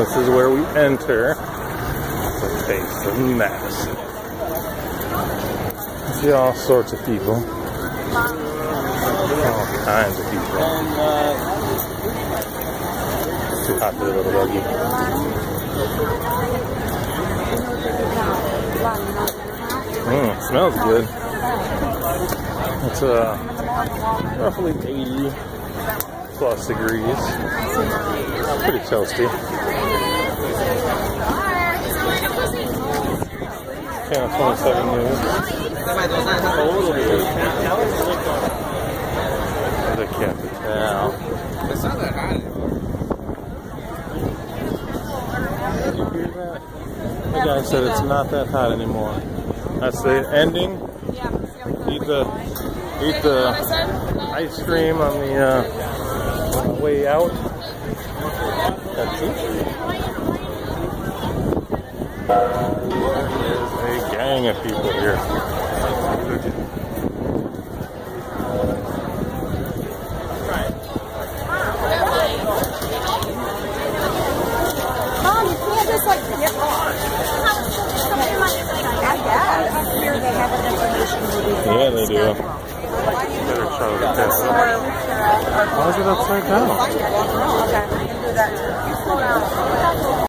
This is where we enter the Taste of Madison. See all sorts of people. All kinds of people. Too hot for the little buggy. Mmm, smells good. It's uh, roughly 80 plus degrees. Pretty toasty. Channel 27 News. The capital. It's not that hot. The guy said it's not that hot anymore. That's the ending. Eat the eat the ice cream on the, uh, on the way out. That's it. There's a gang of people here. Mom, you can't just like get lost. I guess. Here they have an information movie. Yeah, they do. Better show the test. Why is it upside down? Okay, we can do that too.